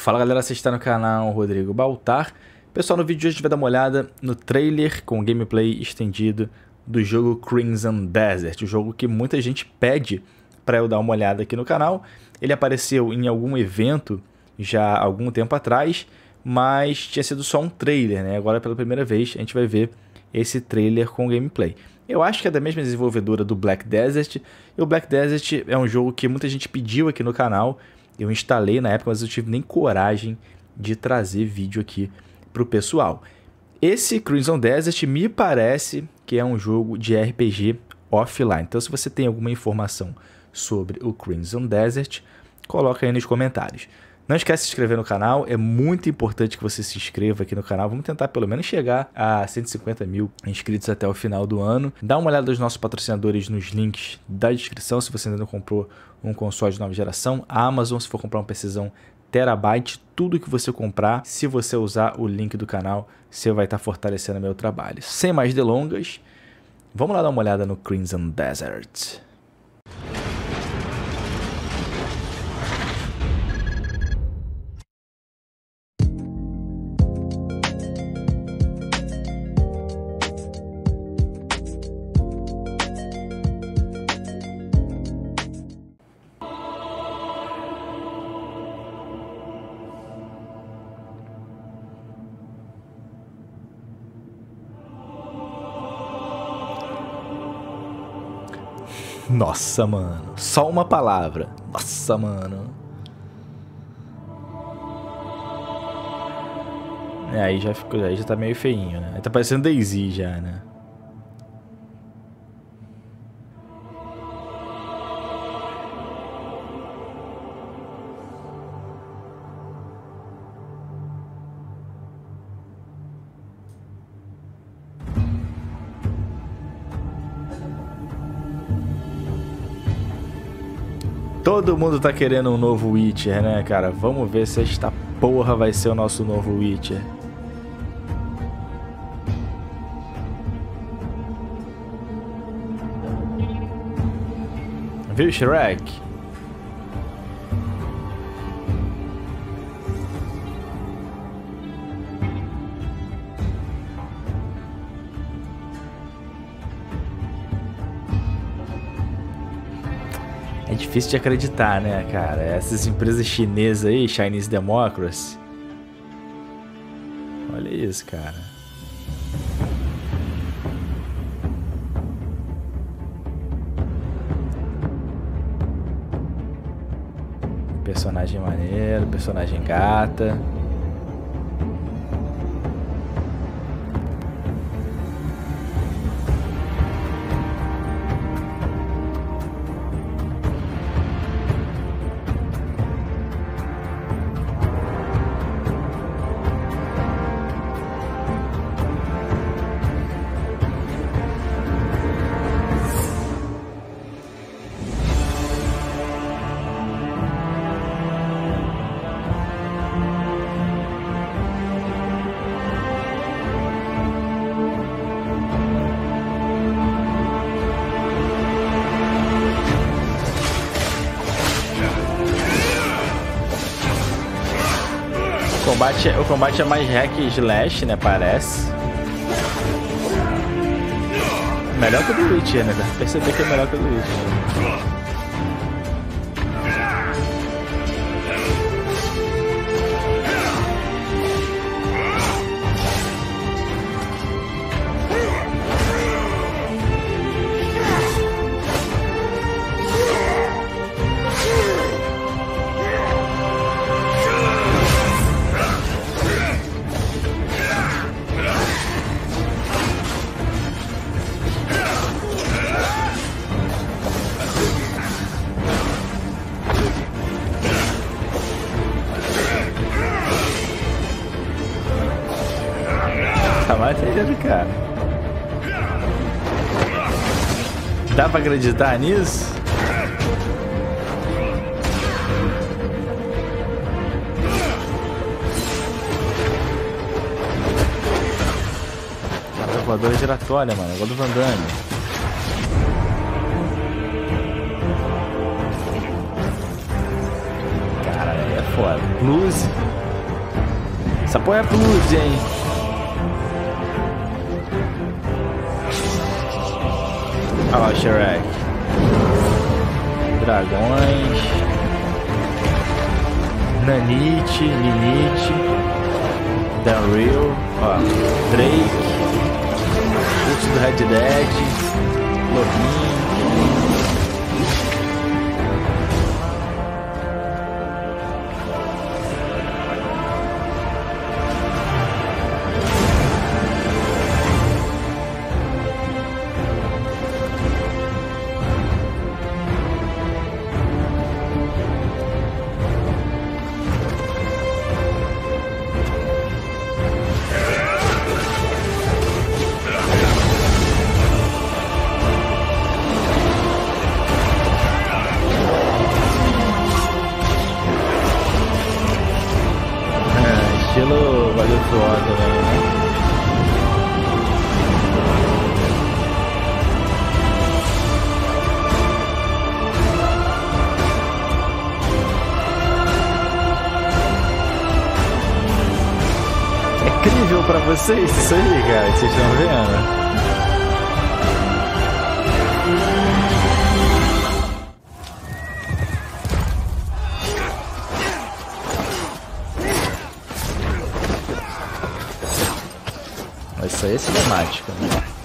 Fala galera, você está no canal Rodrigo Baltar. Pessoal, no vídeo de hoje vai dar uma olhada no trailer com gameplay estendido do jogo Crimson Desert, o jogo que muita gente pede para eu dar uma olhada aqui no canal. Ele apareceu em algum evento já há algum tempo atrás, mas tinha sido só um trailer, né? Agora pela primeira vez a gente vai ver esse trailer com gameplay. Eu acho que é da mesma desenvolvedora do Black Desert, e o Black Desert é um jogo que muita gente pediu aqui no canal, eu instalei na época, mas eu tive nem coragem de trazer vídeo aqui para o pessoal. Esse Crimson Desert me parece que é um jogo de RPG offline. Então, se você tem alguma informação sobre o Crimson Desert, coloca aí nos comentários. Não esquece de se inscrever no canal, é muito importante que você se inscreva aqui no canal. Vamos tentar pelo menos chegar a 150 mil inscritos até o final do ano. Dá uma olhada nos nossos patrocinadores nos links da descrição se você ainda não comprou um console de nova geração. A Amazon, se for comprar um PCzão terabyte, tudo que você comprar, se você usar o link do canal, você vai estar fortalecendo meu trabalho. Sem mais delongas, vamos lá dar uma olhada no Crimson Desert. Nossa, mano. Só uma palavra. Nossa, mano. É, aí já ficou, aí já tá meio feinho, né? Aí tá parecendo Daisy já, né? Todo mundo tá querendo um novo Witcher, né, cara? Vamos ver se esta porra vai ser o nosso novo Witcher. Viu, Shrek? Difícil de acreditar, né, cara? Essas empresas chinesas aí, Chinese Democracy. Olha isso, cara. Personagem maneiro, personagem gata. Combate, o combate é mais hack e slash, né? Parece. Melhor que o do Witcher, né? Perceber que é melhor que o do Witcher. Maneiro, cara. Dá pra acreditar nisso? Cara, voadora giratória, mano. Agora do Van Damme. foda. Blues. Essa porra é blues, hein? Olha lá, Shrek. Dragões. Nanite, Ninite. Real. Ó, Drake. Urso do Red Dead. Lobinho. Vocês isso aí, cara, vocês estão vendo? Isso aí é cinemática, né?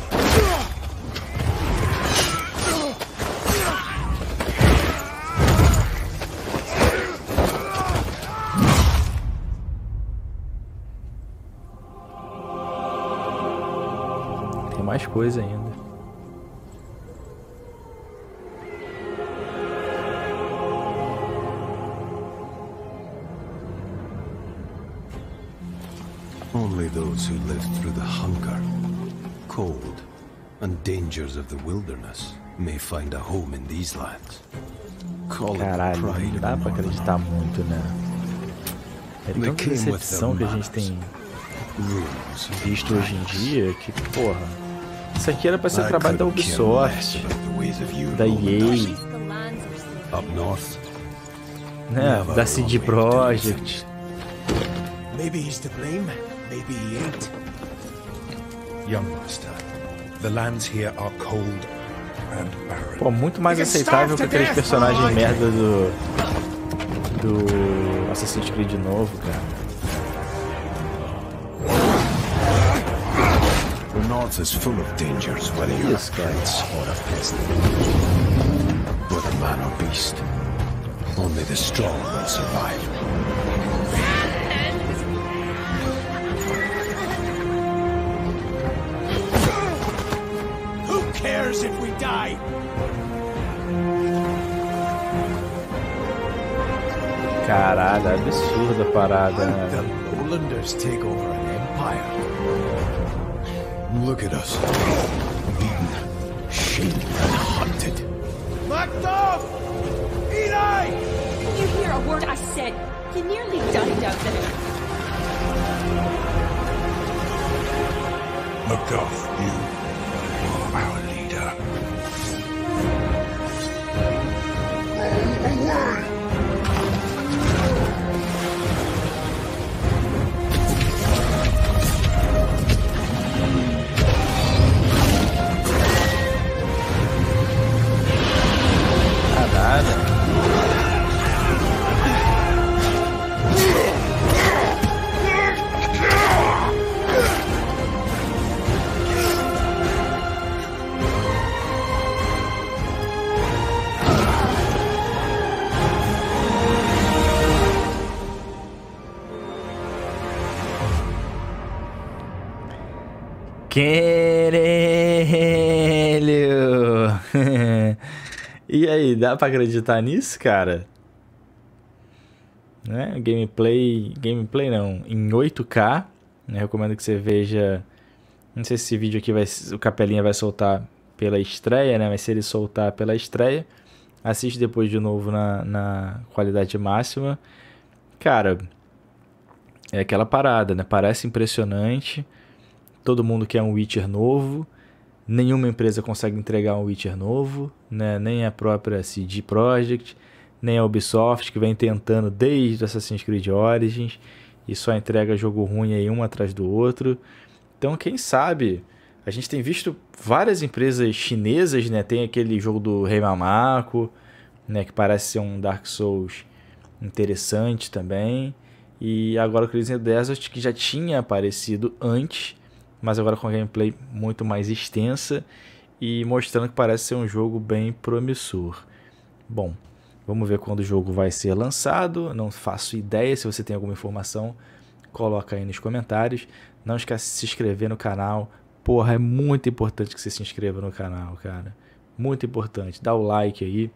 Coisa ainda. Only those who lived through the hunger, cold, and dangers of the wilderness may find a home in these lands. Caralho, não dá pra acreditar muito, né? É tanta decepção que a gente tem visto hoje em dia que, porra. Isso aqui era pra ser trabalho da Ubisoft, da EA, né, da CD Projekt. Maybe he's to blame, maybe he ain't. Young master, the lands here are cold. Pô, muito mais aceitável que aqueles personagens merda do do Assassin's Creed novo, cara. North is full of dangers, whether you're a prince or a peasant. Whether man or beast, only the strong will survive. Who cares if we die? Caralho, absurda a parada. The Lowlanders take over an empire. Look at us. Beaten, shamed, and hunted. Macduff! Eli! Did you hear a word I said? You nearly died out there. Macduff, you Querelho! e aí, dá pra acreditar nisso, cara? Né? Gameplay. Gameplay não, em 8K. Né? Recomendo que você veja. Não sei se esse vídeo aqui vai. O Capelinha vai soltar pela estreia, né? Mas se ele soltar pela estreia, assiste depois de novo na, na qualidade máxima. Cara, é aquela parada, né? Parece impressionante todo mundo quer um Witcher novo, nenhuma empresa consegue entregar um Witcher novo, né? nem a própria CD Projekt, nem a Ubisoft, que vem tentando desde Assassin's Creed Origins e só entrega jogo ruim aí um atrás do outro. Então, quem sabe, a gente tem visto várias empresas chinesas, né? Tem aquele jogo do Rei Mamaco, né, que parece ser um Dark Souls interessante também. E agora o Crimson Desert, que já tinha aparecido antes, mas agora com gameplay muito mais extensa e mostrando que parece ser um jogo bem promissor. Bom, vamos ver quando o jogo vai ser lançado. Não faço ideia. Se você tem alguma informação, coloca aí nos comentários. Não esquece de se inscrever no canal. Porra, é muito importante que você se inscreva no canal, cara. Muito importante. Dá o like aí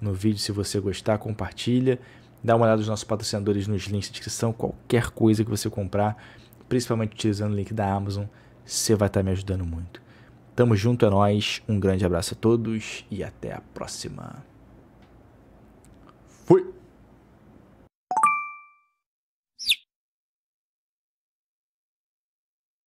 no vídeo se você gostar, compartilha. Dá uma olhada nos nossos patrocinadores nos links de descrição. Qualquer coisa que você comprar principalmente utilizando o link da Amazon, você vai estar me ajudando muito. Tamo junto, é nóis, um grande abraço a todos e até a próxima.